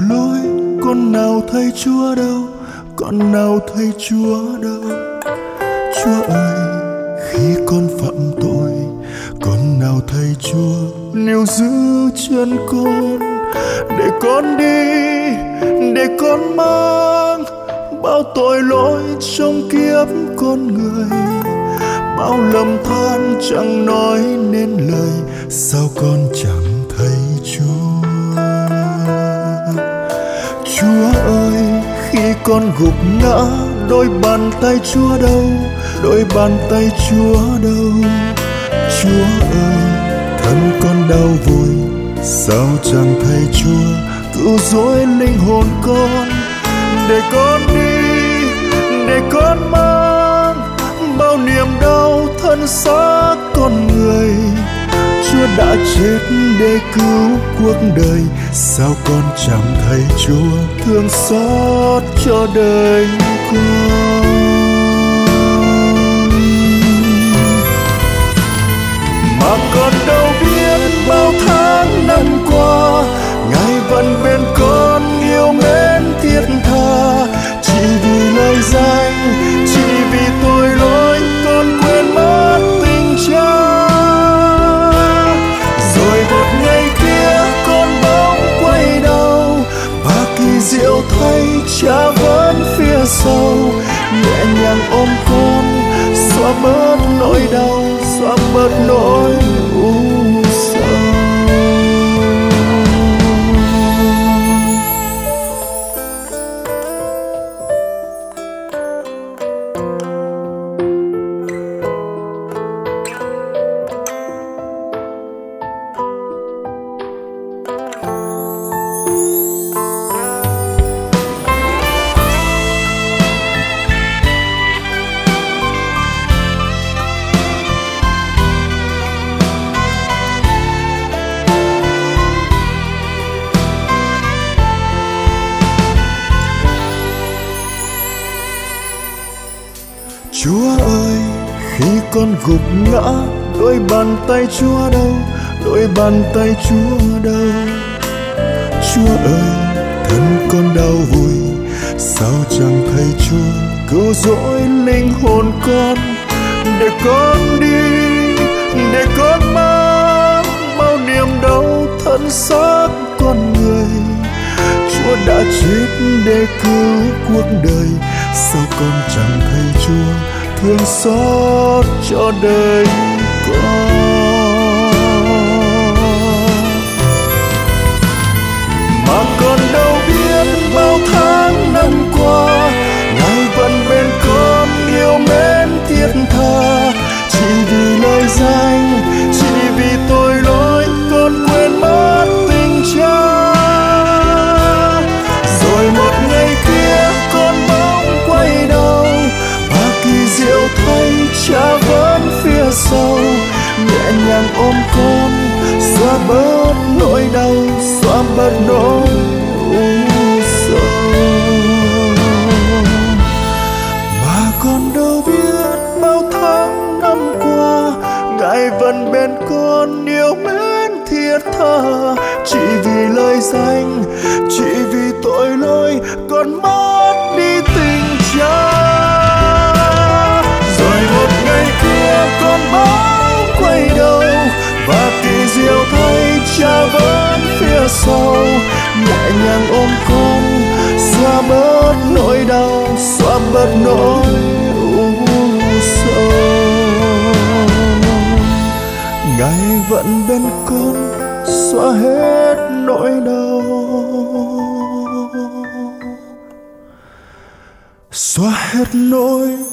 lạc lối con nào thấy chúa đâu? Con nào thấy chúa đâu? Chúa ơi, khi con phạm tội, con nào thấy chúa? Níu giữ chân con, để con đi, để con mang bao tội lỗi trong kiếp con người. Bao lầm than chẳng nói nên lời, sao con chẳng chúa ơi, khi con gục ngã, đôi bàn tay chúa đâu? Đôi bàn tay chúa đâu? Chúa ơi, thân con đau vùi, sao chẳng thấy chúa? Cứu rỗi linh hồn con, để con đi, để con mang bao niềm đau thân xác con người chúa đã chết để cứu cuộc đời. Sao con chẳng thấy chúa thương xót cho đời con mà con đã xóa bớt bàn tay Chúa đâu. Chúa ơi, thân con đau vui. sao chẳng thấy Chúa cứu rỗi linh hồn con, để con đi, để con mang bao niềm đau thân xác con người. Chúa đã chết để cứu cuộc đời, sao con chẳng thấy Chúa thương xót cho đời con xóa bớt u sầu mà còn đâu biết bao tháng năm qua, ngài vẫn bên con yêu mến thiết tha. Chỉ vì lời danh, chỉ vì tội lỗi, con mất đi tình cha. Rồi một ngày kia con bỗng quay đầu, và kỳ diệu thay cha vẫn sau nhẹ nhàng ôm con xóa bớt nỗi đau, xóa bớt nỗi u sầu. Ngày vẫn bên con, xóa hết nỗi đau. Xóa hết nỗi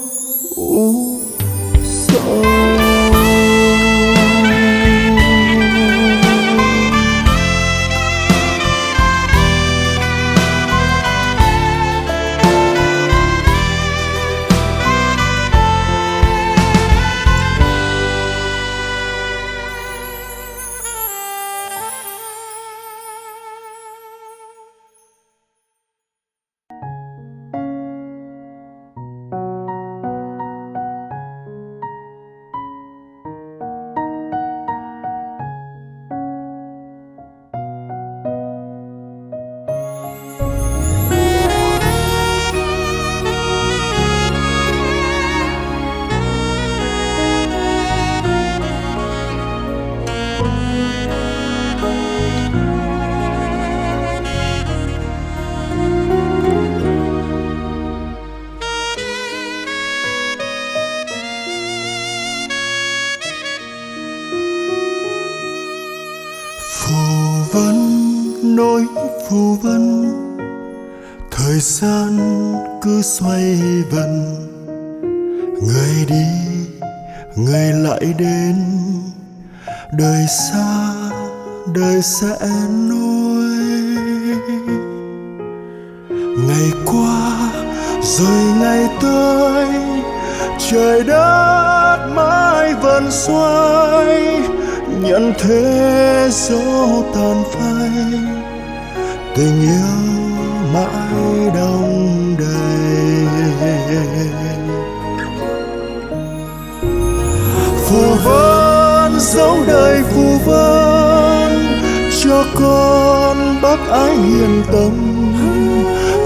con bác ái hiền tâm.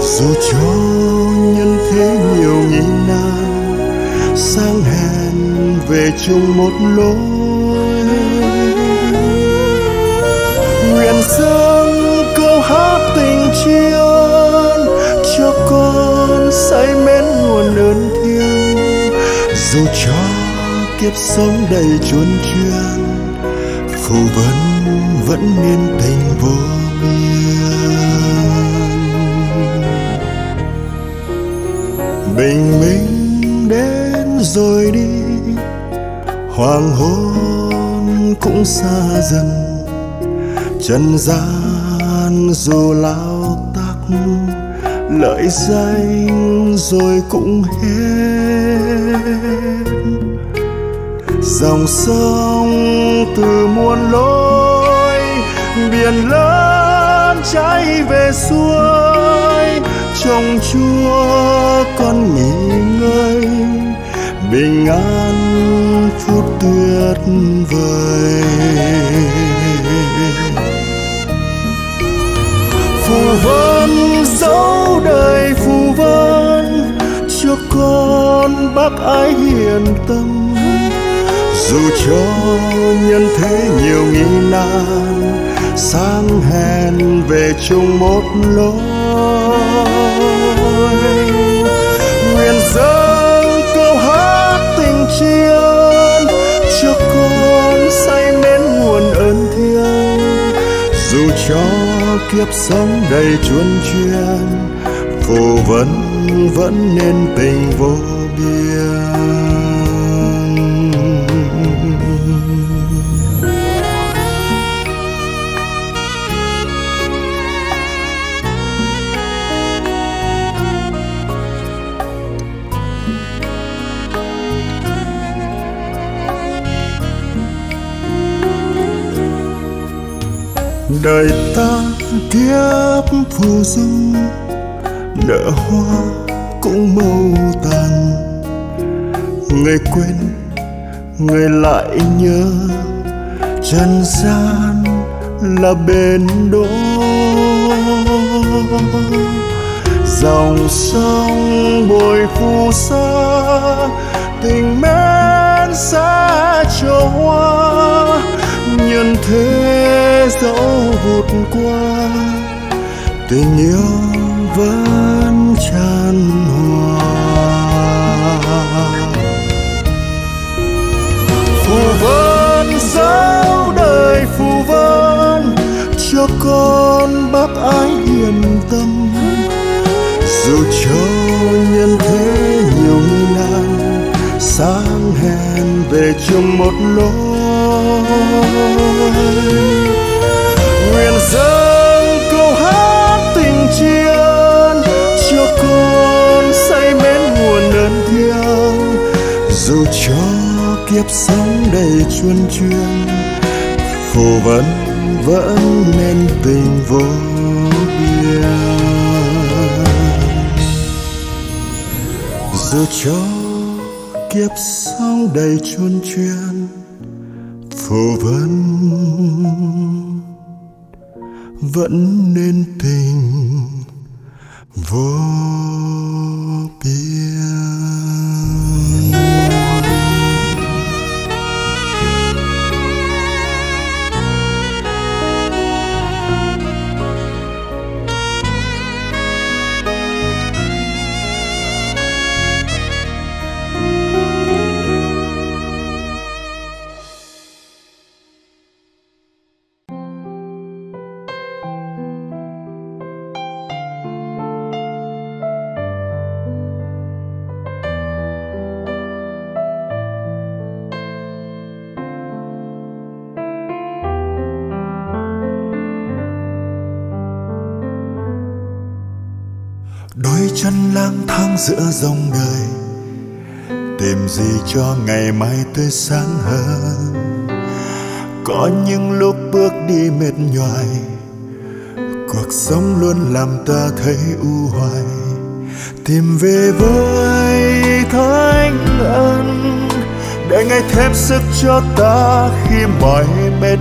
Dù cho nhân thế nhiều nghi nan, sang hèn về chung một lối. Nguyện dâng câu hát tình chiên cho con say mến nguồn ơn thiêng. Dù cho kiếp sống đầy chuồn chuyên phù vân vẫn miên tình vô biên. Bình minh đến rồi đi, hoàng hôn cũng xa dần. Trần gian dù lao tắc lợi danh rồi cũng hết. Dòng sông từ muôn lối biển lớn chảy về xuôi trong chúa con nghỉ ngơi, bình an phút tuyệt vời. Phù vân dấu đời phù vân, cho con bác ái hiền tâm. Dù cho nhân thế nhiều nghi nan sang hẹn về chung một lối. Nguyện dâng câu hát tình chiên cho con say mến nguồn ơn thiêng. Dù cho kiếp sống đầy chuôn chuyên, phù vấn vẫn nên tình vô đời ta kiếp phù dung nở hoa cũng màu tàn. Người quên, người lại nhớ trần gian là bền đỗ. Dòng sông bồi phù sa, tình mến xa cho hoa nhân thế dẫu vụt qua, tình yêu vẫn tràn hòa. Phù vân dấu đời phù vân, cho con bác ái hiền tâm. Dù cho nhân thế nhiều nghi nan, sáng hèn về chung một lối kiếp sống đầy chuôn chuyên phù vẫn vẫn nên tình vô biên dù cho kiếp sống đầy chuôn chuyên phù vân vẫn nên tình vô biên. Giữa dòng đời, tìm gì cho ngày mai tươi sáng hơn. Có những lúc bước đi mệt nhoài, cuộc sống luôn làm ta thấy u hoài. Tìm về với thánh ân, để ngày thêm sức cho ta khi mỏi mệt.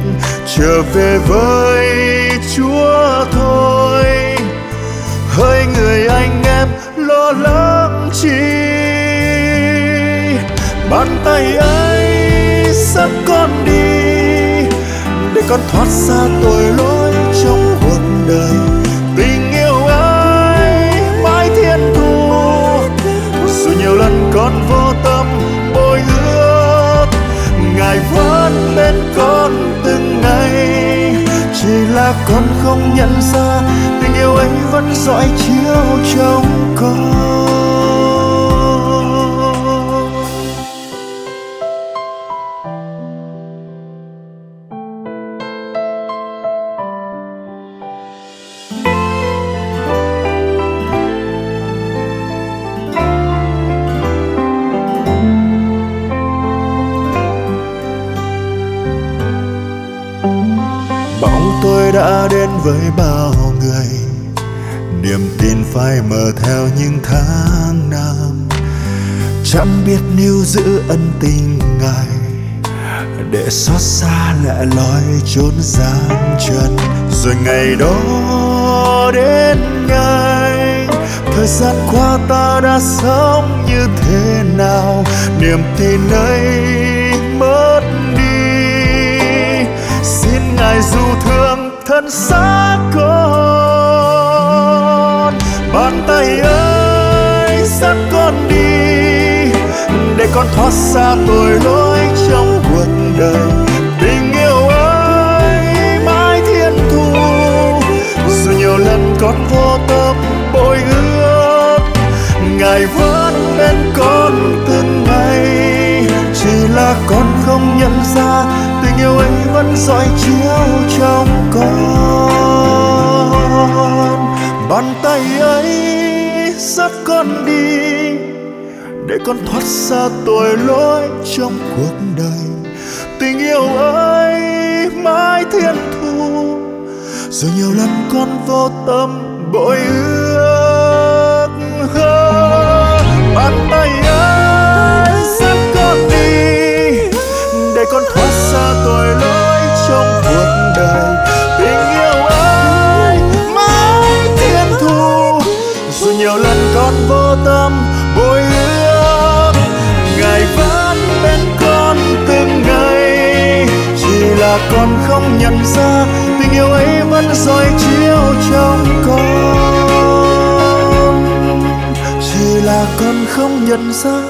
Trở về với chúa thôi. Hỡi người anh em lo lắng chi? Bàn tay ấy dẫn con đi, để con thoát xa tội lỗi trong cuộc đời. Tình yêu ấy mãi thiên thu, dù nhiều lần con vô tâm bồi ước, ngài vẫn bên con từng ngày. Chỉ là con không nhận ra điều ấy vẫn dõi chiếu trong con đã đến với bao người tin phai mờ theo những tháng năm. Chẳng biết níu giữ ân tình ngài để xót xa lẻ loi chốn gian chân rồi ngày đó đến ngày, thời gian qua ta đã sống như thế nào? Niềm tin ấy mất đi. Xin ngài dù thương thân xác con trời ơi, dắt con đi, để con thoát xa tội lỗi trong cuộc đời. Tình yêu ấy mãi thiên thu, dù nhiều lần con vô tâm bội ước, ngài vẫn bên con từng ngày chỉ là con không nhận ra, tình yêu ấy vẫn dõi chiếu trong con. Bàn tay dắt con đi, để con thoát xa tội lỗi trong cuộc đời. Tình yêu ấy mãi thiên thu rồi nhiều lần con vô tâm bội ước bàn tay ấy dắt con đi, để con thoát xa tội lỗi trong cuộc đời. Vô tâm bồi ước. Ngài vẫn bên con từng ngày, chỉ là con không nhận ra tình yêu ấy vẫn soi chiếu trong con. Chỉ là con không nhận ra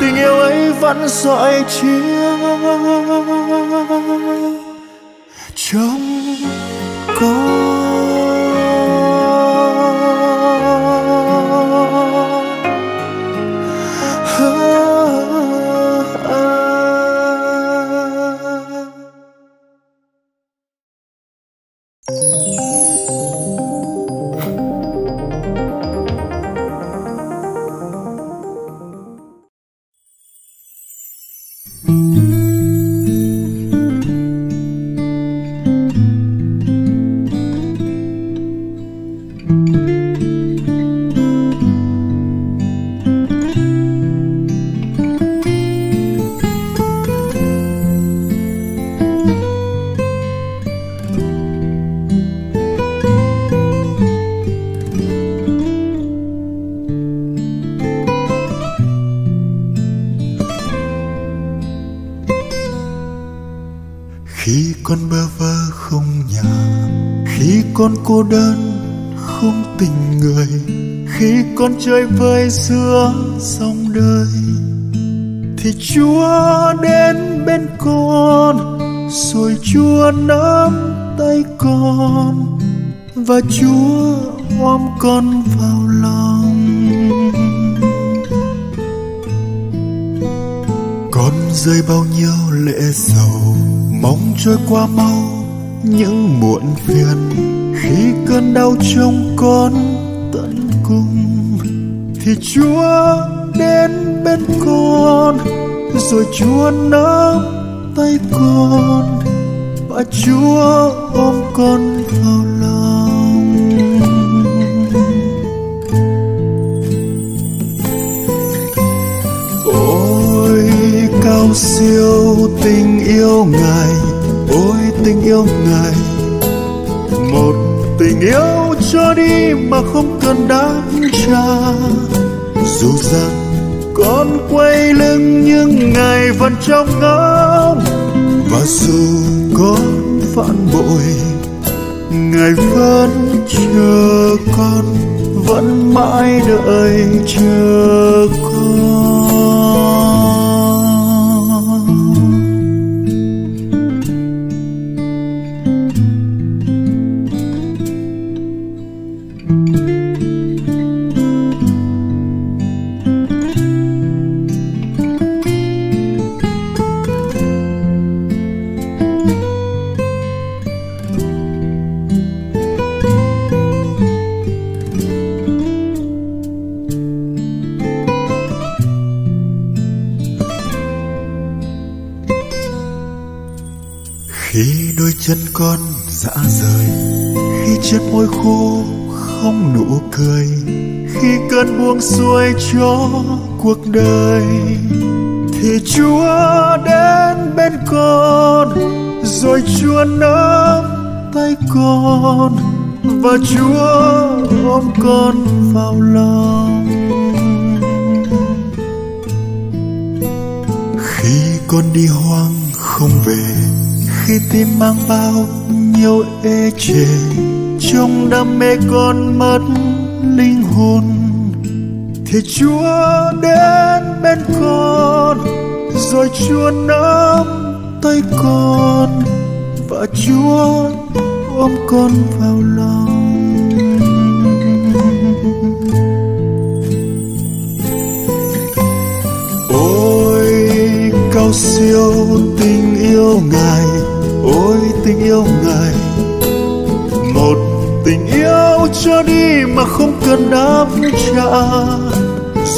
tình yêu ấy vẫn dõi chiếu trong cô đơn không tình người khi con chơi vơi giữa dòng đời. Thì chúa đến bên con, rồi chúa nắm tay con, và chúa ôm con vào lòng. Con rơi bao nhiêu lệ sầu mong trôi qua mau những muộn phiền khi cơn đau trong con tận cùng, thì chúa đến bên con, rồi chúa nắm tay con, và chúa ôm con vào lòng. Ôi, cao siêu tình yêu ngài, ôi tình yêu ngài, một tình yêu cho đi mà không cần đáp trả dù rằng con quay lưng nhưng ngày vẫn trong ngóng, và dù con phản bội, ngày vẫn chờ con, vẫn mãi đợi chờ con. Cuộc đời thì chúa đến bên con, rồi chúa nắm tay con, và chúa ôm con vào lòng. Khi con đi hoang không về, khi tim mang bao nhiêu ê chề trong đam mê con mất linh hồn thì chúa đến bên con, rồi chúa nắm tay con, và chúa ôm con vào lòng. Ôi, cao siêu tình yêu ngài, ôi tình yêu ngài. Một tình yêu cho đi mà không cần đáp trả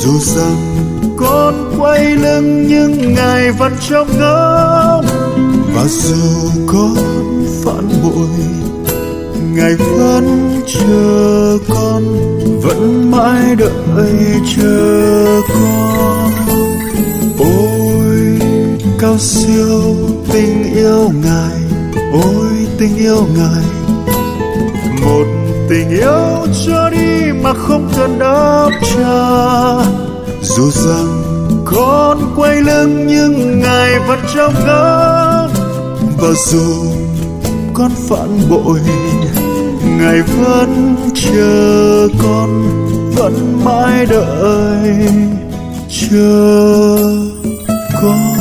dù rằng con quay lưng nhưng ngài vẫn trong ngóng. Và dù con phản bội, ngài vẫn chờ con, vẫn mãi đợi chờ con. Ôi, cao siêu tình yêu ngài, ôi tình yêu ngài. Một tình yêu cho đi mà không cần đáp trả. Dù rằng con quay lưng nhưng ngài vẫn trong ngóng và dù con phản bội, ngài vẫn chờ con vẫn mãi đợi chờ con.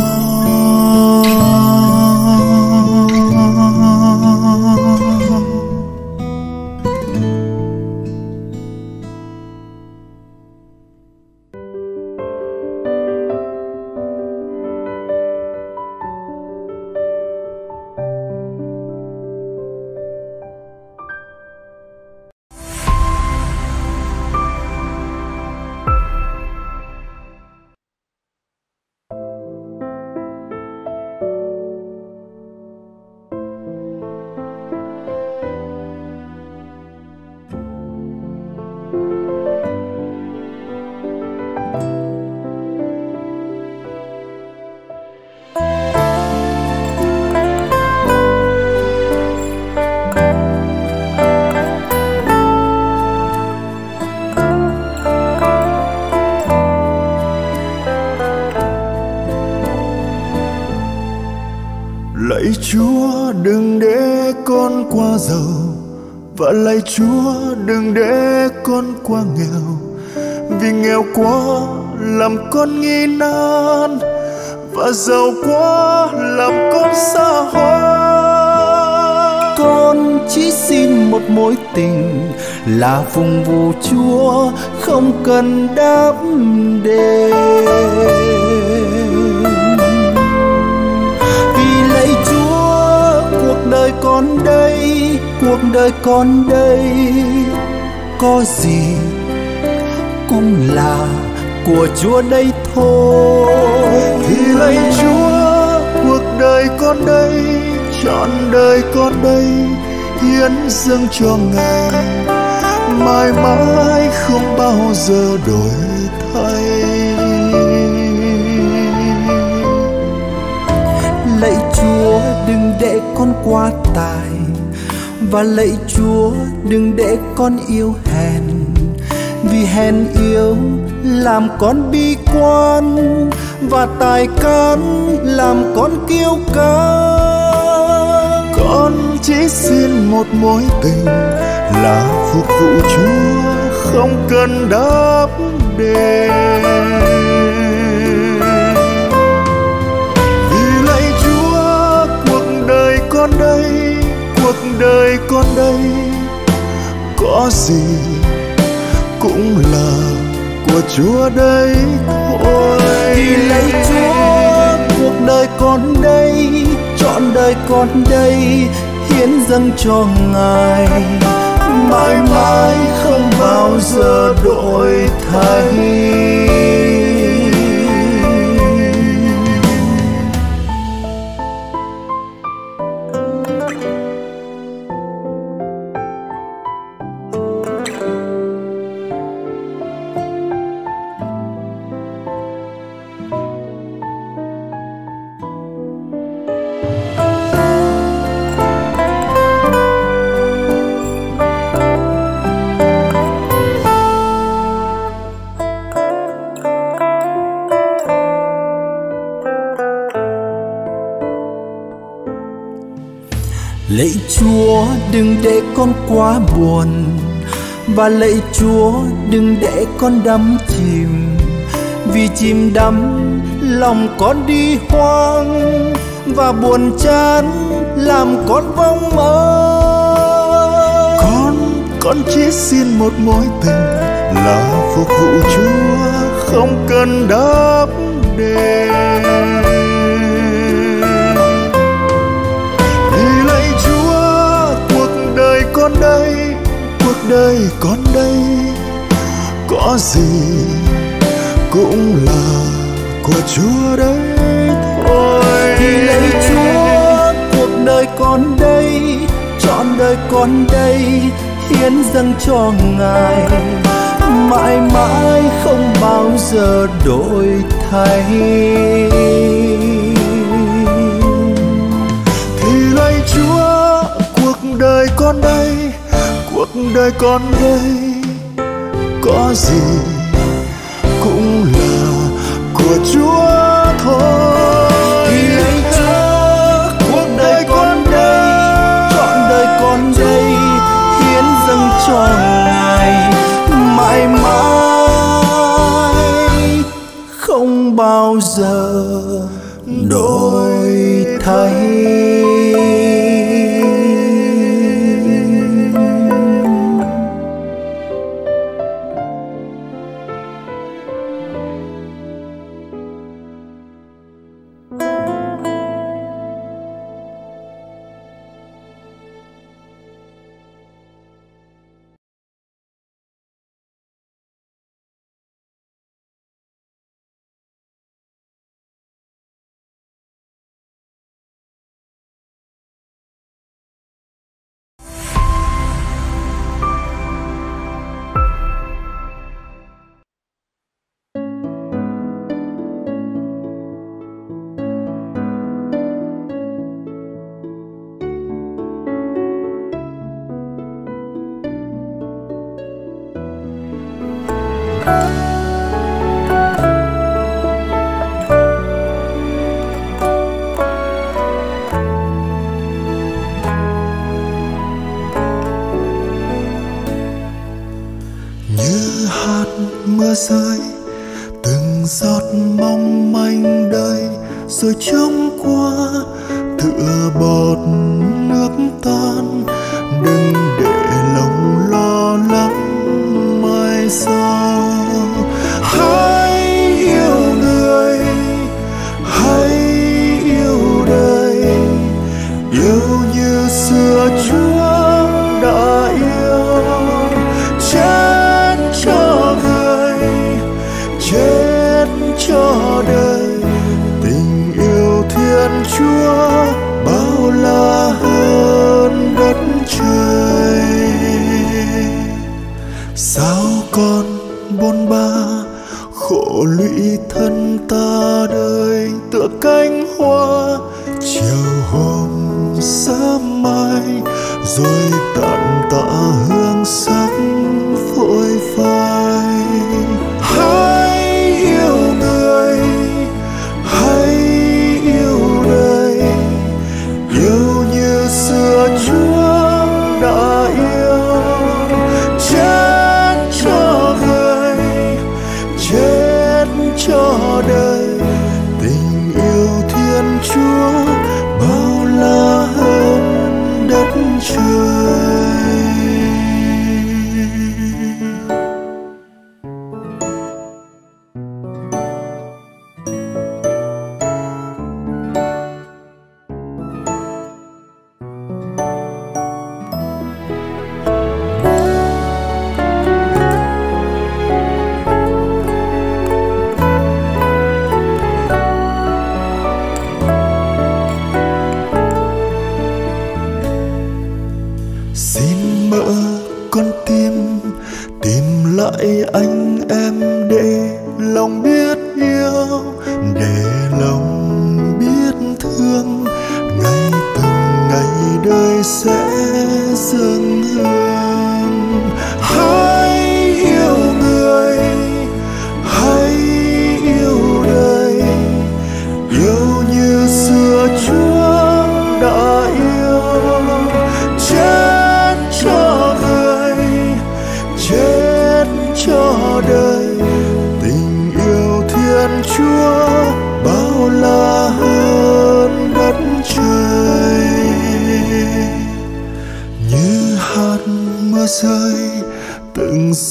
Phụng vụ chúa không cần đáp đền vì lấy chúa, cuộc đời con đây, cuộc đời con đây có gì cũng là của Chúa đây thôi. Thì lấy Chúa, cuộc đời con đây, trọn đời con đây hiến dâng cho ngài mãi mãi không bao giờ đổi thay. Lạy Chúa, đừng để con quá tài và lạy Chúa, đừng để con yêu hèn. Vì hèn yếu, làm con bi quan, và tài cán, làm con kiêu căng. Con chỉ xin một mối tình là phục vụ Chúa không cần đáp đền. Vì lạy Chúa, cuộc đời con đây, cuộc đời con đây. Có gì cũng là của Chúa đây thôi. Vì lạy Chúa, cuộc đời con đây trọn đời con đây, hiến dâng cho Ngài mãi mãi không bao giờ đổi thay. Để con quá buồn. Và lạy chúa, đừng để con đắm chìm. Vì chìm đắm, lòng con đi hoang. Và buồn chán, làm con vong mơ. Con con chỉ xin một mối tình là phục vụ chúa, không cần đáp đền. Con đây, cuộc đời con đây. Có gì cũng là của chúa đấy thôi. Thì lấy chúa, cuộc đời con đây trọn đời con đây, hiến dâng cho ngài. Mãi mãi không bao giờ đổi thay. Đời con đây cuộc đời con đây có gì cũng là của chúa thôi. Xin mỡ con tim, tìm lại anh em để lòng biết yêu, để lòng biết thương. Ngày từng ngày đời sẽ dừng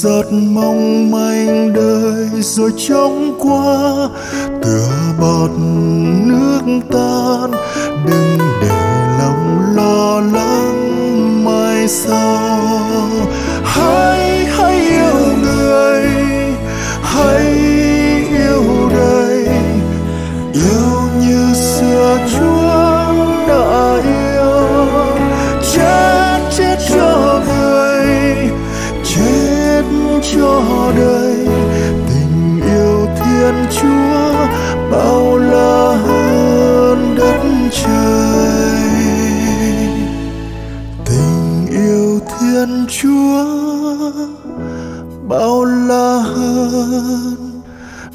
giọt mong manh đời rồi trống qua. Tựa bọt nước tan, đừng để lòng lo lắng mai sau.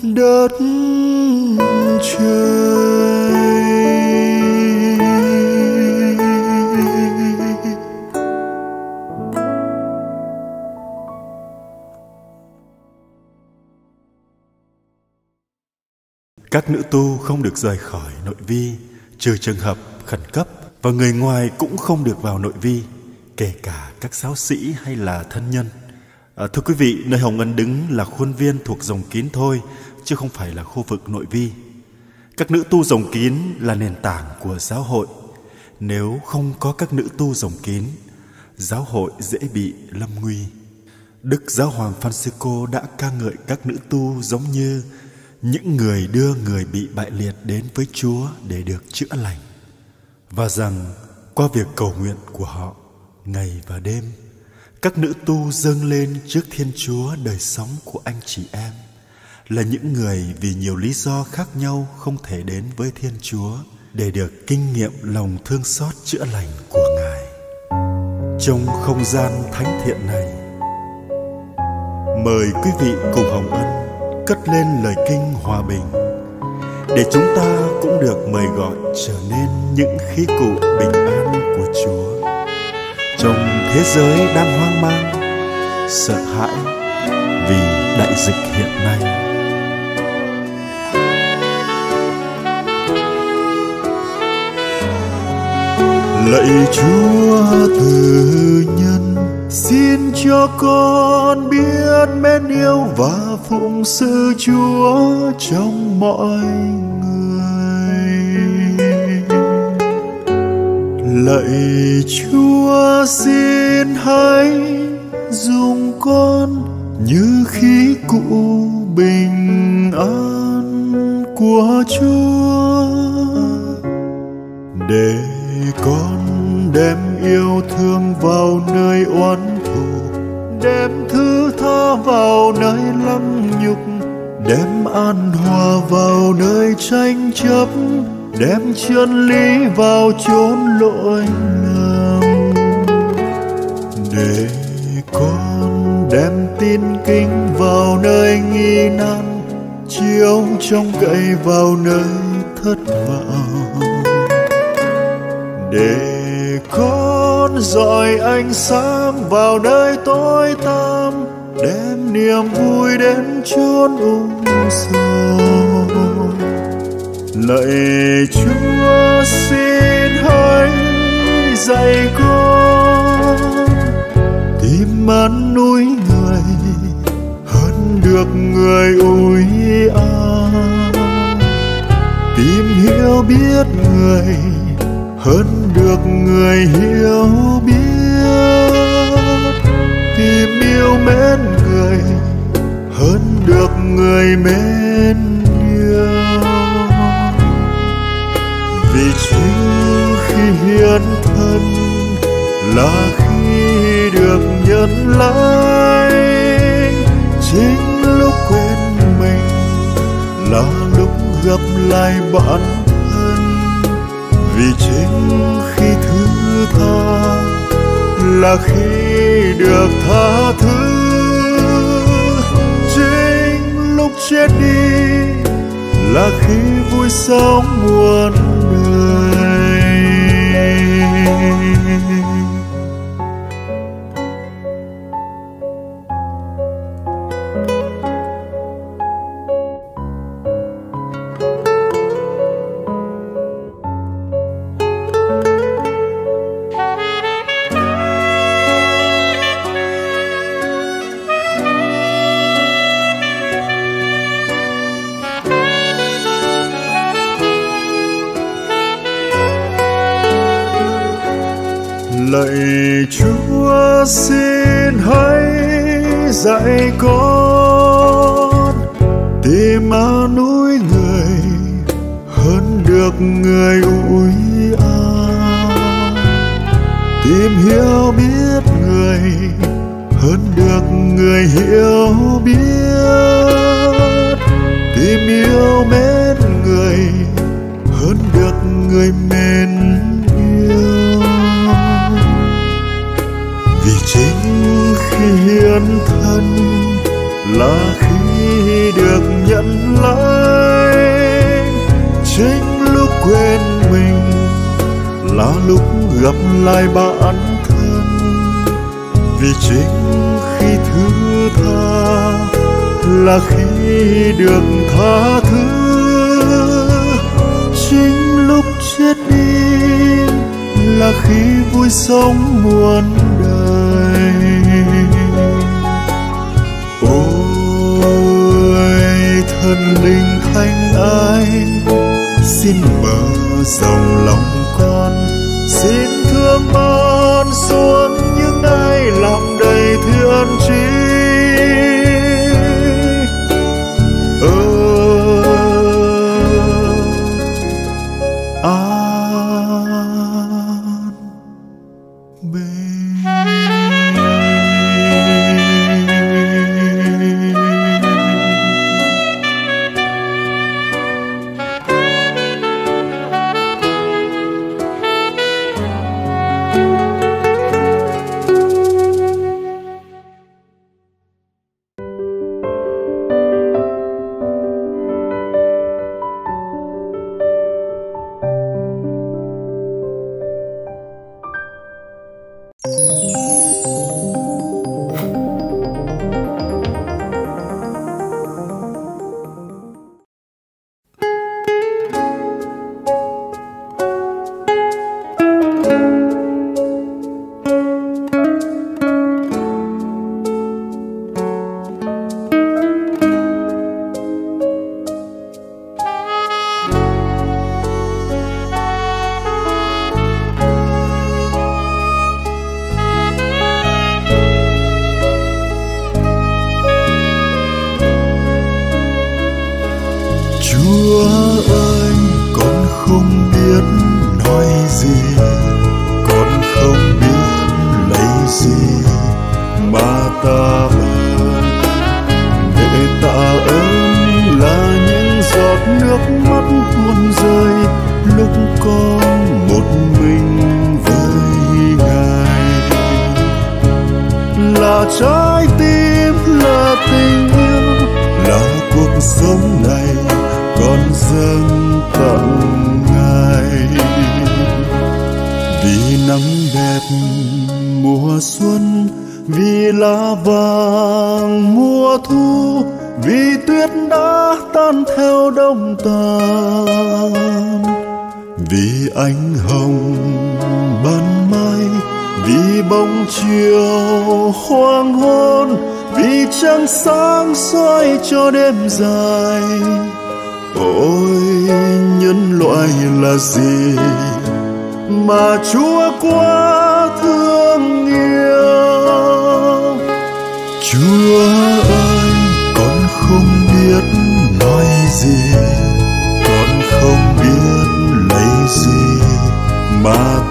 Đất trời Các nữ tu không được rời khỏi nội vi trừ trường hợp khẩn cấp và người ngoài cũng không được vào nội vi kể cả các giáo sĩ hay là thân nhân. À, thưa quý vị, nơi Hồng Ân đứng là khuôn viên thuộc dòng kín thôi chứ không phải là khu vực nội vi. Các nữ tu rồng kín là nền tảng của giáo hội. Nếu không có các nữ tu rồng kín, giáo hội dễ bị lâm nguy. Đức Giáo Hoàng Francisco đã ca ngợi các nữ tu giống như những người đưa người bị bại liệt đến với Chúa để được chữa lành và rằng qua việc cầu nguyện của họ ngày và đêm các nữ tu dâng lên trước Thiên Chúa đời sống của anh chị em là những người vì nhiều lý do khác nhau không thể đến với Thiên Chúa để được kinh nghiệm lòng thương xót chữa lành của Ngài. Trong không gian thánh thiện này, mời quý vị cùng Hồng Ân cất lên lời kinh hòa bình để chúng ta cũng được mời gọi trở nên những khí cụ bình an của Chúa trong thế giới đang hoang mang sợ hãi vì đại dịch hiện nay lạy chúa từ nhân, xin cho con biết mến yêu và phụng sự chúa trong mọi người. Lạy chúa, xin hãy dùng con như khí cụ bình an của chúa để con đem yêu thương vào nơi oán thù, đem thứ tha vào nơi lăng nhục, đem an hòa vào nơi tranh chấp, đem chân lý vào chốn lỗi lầm. Để con đem tin kinh vào nơi nghi nan, chiếu trong cậy vào nơi thất vọng để con dọi ánh sáng vào nơi tối tăm, đem niềm vui đến chốn u sầu lạy chúa, xin hãy dạy con tìm ăn núi người hơn được người ủi an. Tìm hiểu biết người hơn được người hiểu biết tìm yêu mến người hơn được người mến yêu vì chính khi hiến thân là khi được nhận lại, chính lúc quên mình là lúc gặp lại bạn vì chính khi thứ tha là khi được tha thứ. Chính lúc chết đi là khi vui sống muôn đời chân thân là khi được nhận lại. Chính lúc quên mình là lúc gặp lại bản thân. Vì chính khi thứ tha là khi được tha thứ. Chính lúc chết đi là khi vui sống muôn thân linh thanh ai xin mở rộng lòng con, xin thương ban xuống những ai lòng đầy thiện trí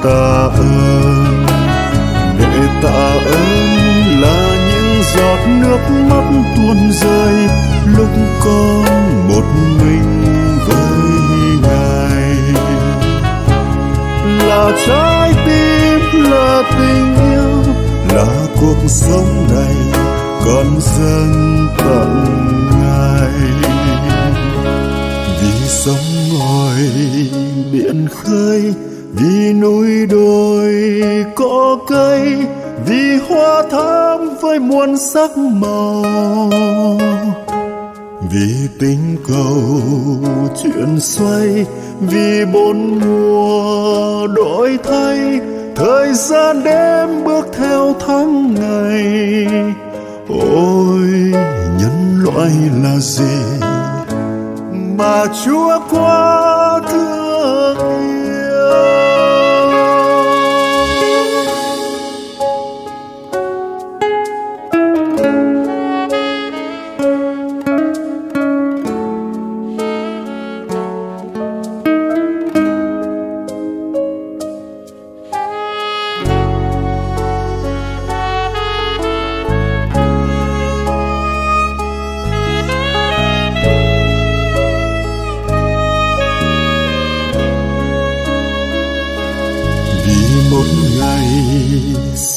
tạ ơn để tạ ơn là những giọt nước mắt tuôn rơi, lúc con một mình với ngài. Là trái tim, là tình yêu, là cuộc sống này con dâng tặng ngài. Vì sông ngòi biển khơi vì núi đồi có cây, vì hoa thắm với muôn sắc màu. Vì tình cầu chuyện xoay, vì bốn mùa đổi thay, thời gian đêm bước theo tháng ngày. Ôi, nhân loại là gì mà chúa quá thương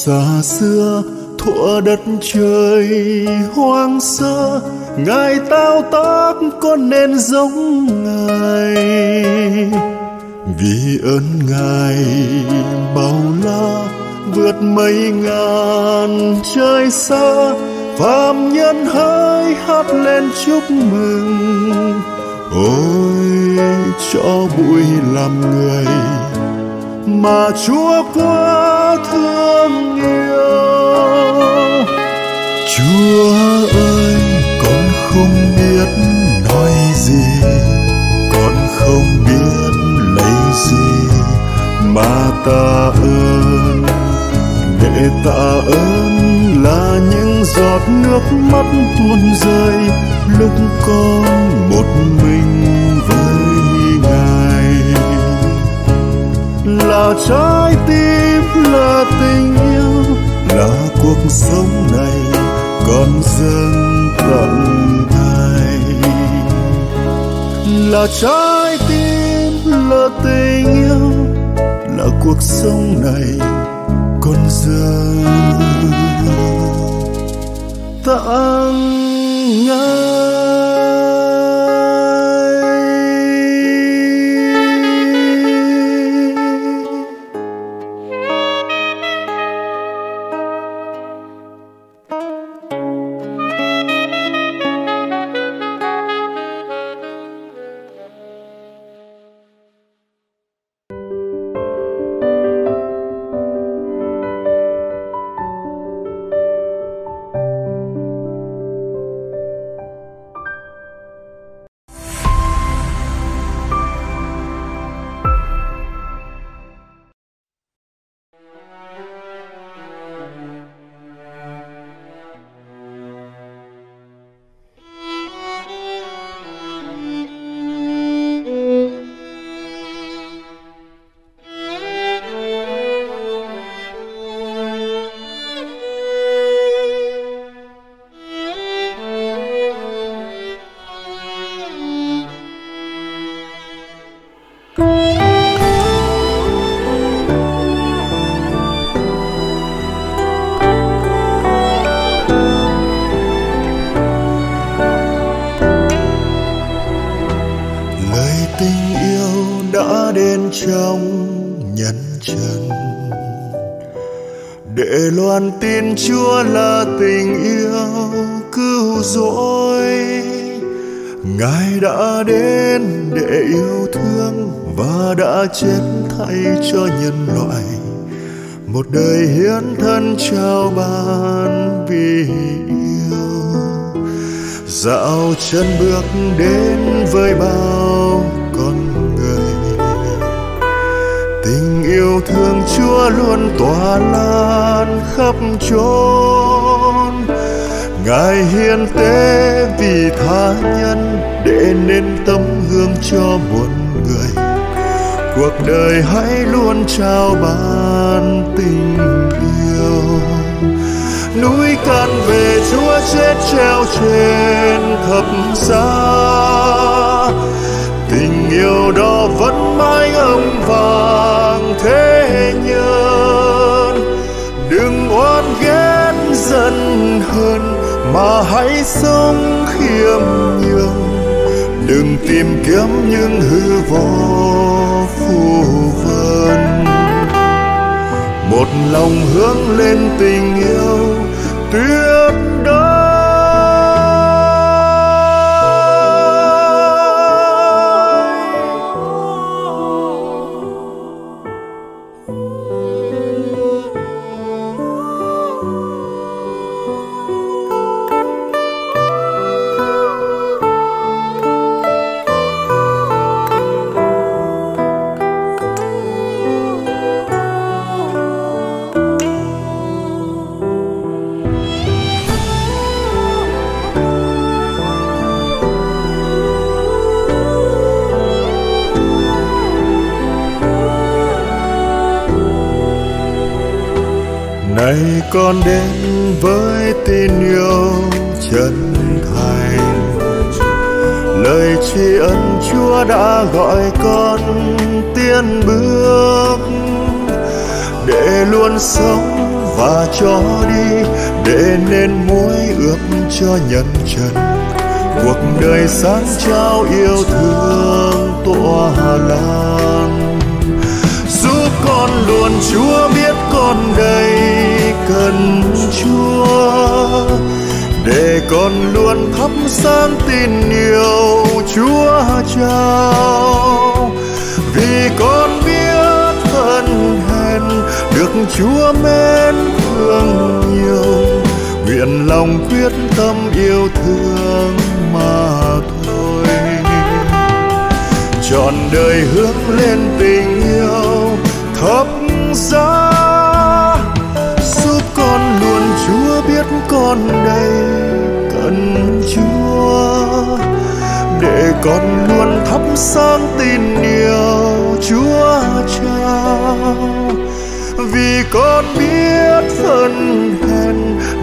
xa xưa, thuở đất trời hoang sơ, ngài tao tác con nên giống ngài? Vì ơn ngài bao la, vượt mấy ngàn trời xa, phàm nhân hỡi hát lên chúc mừng. Ôi, cho bụi làm người mà Chúa quá thương yêu. Chúa ơi, con không biết nói gì, con không biết lấy gì mà tạ ơn. Để tạ ơn là những giọt nước mắt tuôn rơi lúc con một mình là trái tim, là tình yêu, là cuộc sống này con dâng tặng ngài là trái tim, là tình yêu, là cuộc sống này con dâng. Tặng ngài chân bước đến với bao con người. Tình yêu thương chúa luôn tỏa lan khắp chốn. Ngài hiền tế vì tha nhân để nên tấm gương cho muôn người. Cuộc đời hãy luôn trao ban tình yêu núi can về chúa chết treo trên thập giá. Tình yêu đó vẫn mãi âm vàng thế nhân. Đừng oan ghét dần hơn mà hãy sống khiêm nhường. Đừng tìm kiếm những hư vô phù một lòng hướng lên tình yêu tuyệt Ngày con đến với tin yêu chân thành. Lời tri ân chúa đã gọi con tiến bước. Để luôn sống và cho đi, để nên mối ước cho nhân trần. Cuộc đời sáng trao yêu thương tỏa lan. Giúp con luôn chúa biết con đây cần chúa, để con luôn thắp sáng tin yêu chúa trao vì con biết thân hèn được chúa mến thương nhiều, nguyện lòng quyết tâm yêu thương mà thôi. Trọn đời hướng lên tình yêu, thắp sáng con đây cần chúa để con luôn thắp sáng tin yêu chúa trao vì con biết phần hèn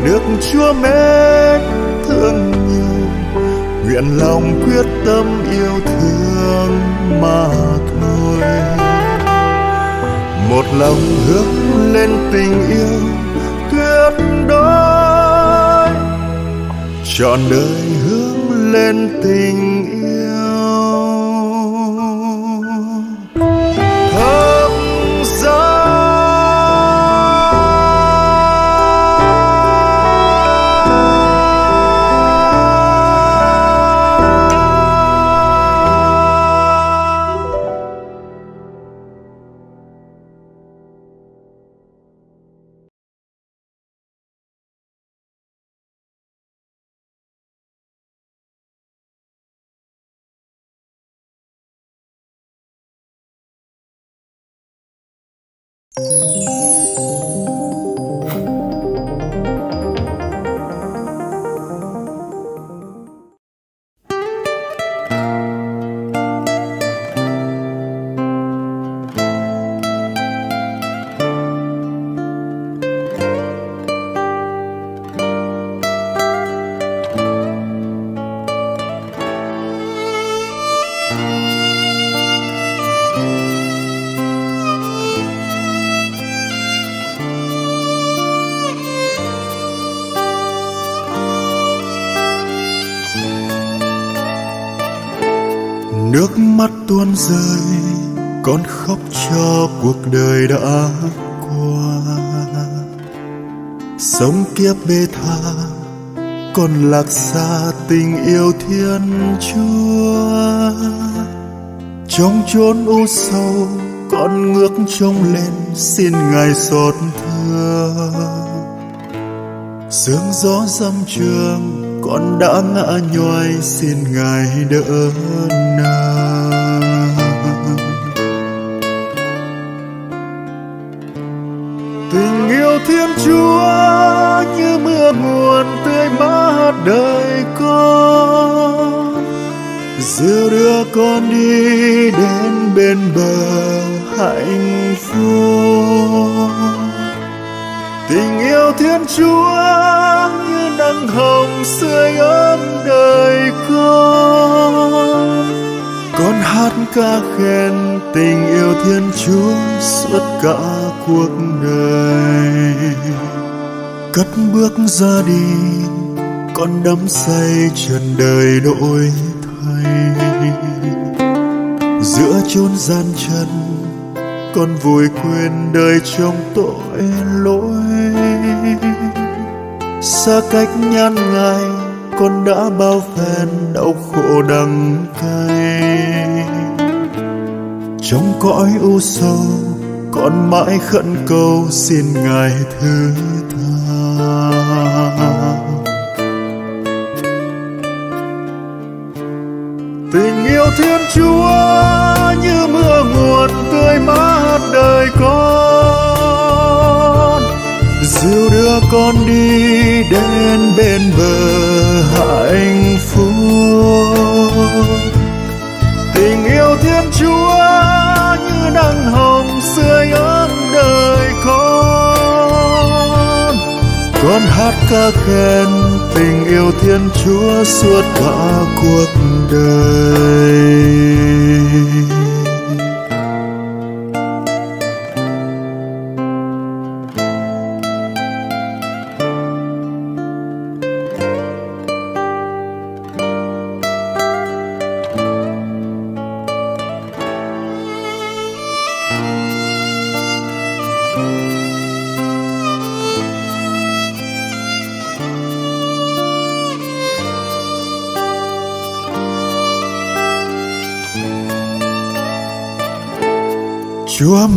được chúa mến thương nhiều nguyện lòng quyết tâm yêu thương mà thôi. Một lòng hướng lên tình yêu chọn đời hướng lên tình đời đã qua. Sống kiếp bê tha, còn lạc xa tình yêu thiên chúa. Trong chốn u sâu, con ngước trông lên, xin ngài xót thương sương gió dâm trường, con đã ngã nhoài xin ngài đỡ nào chúa, như mưa nguồn tươi mát đời con. Dìu đưa con đi đến bên bờ hạnh phúc. Tình yêu thiên chúa như nắng hồng sưởi ấm đời con. Con hát ca khen tình yêu thiên chúa suốt cả cất bước ra đi, con đắm say trần đời đổi thay giữa chốn gian chân con vùi quên đời trong tội lỗi xa cách nhan ngài con đã bao phen đau khổ đắng cay trong cõi u sâu con mãi khẩn cầu xin ngài thương. Đời con. Dìu đưa con đi đến bên bờ hạnh phúc. Tình yêu thiên chúa như nắng hồng sưởi ấm đời con. Con hát ca khen tình yêu thiên chúa suốt cả cuộc đời.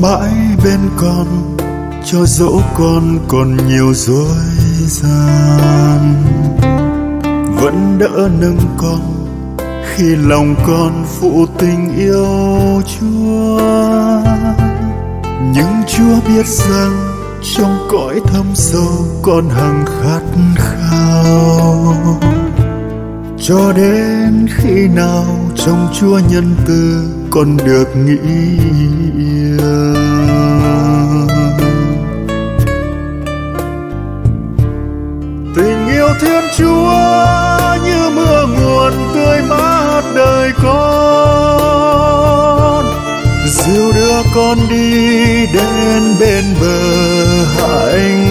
Mãi bên con, cho dẫu con còn nhiều dối gian. Vẫn đỡ nâng con khi lòng con phụ tình yêu Chúa. Nhưng Chúa biết rằng trong cõi thâm sâu con hằng khát khao. Cho đến khi nào trong Chúa nhân từ con được nghĩ tình yêu thiên chúa như mưa nguồn tươi mát đời con. Dìu đưa con đi đến bên bờ hạnh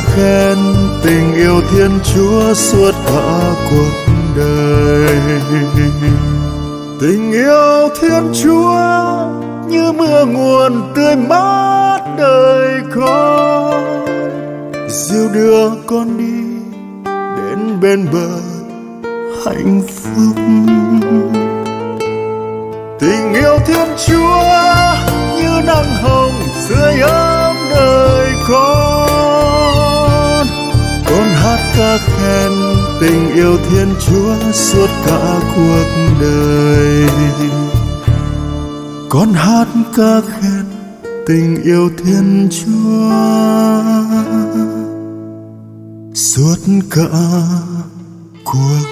khen tình yêu thiên chúa suốt cả cuộc đời. Tình yêu thiên chúa như mưa nguồn tươi mát đời con. Dìu đưa con đi đến bên bờ hạnh phúc. Tình yêu thiên chúa như nắng hồng sưởi ấm đời con ca khen tình yêu thiên chúa suốt cả cuộc đời. Con hát ca khen tình yêu thiên chúa suốt cả cuộc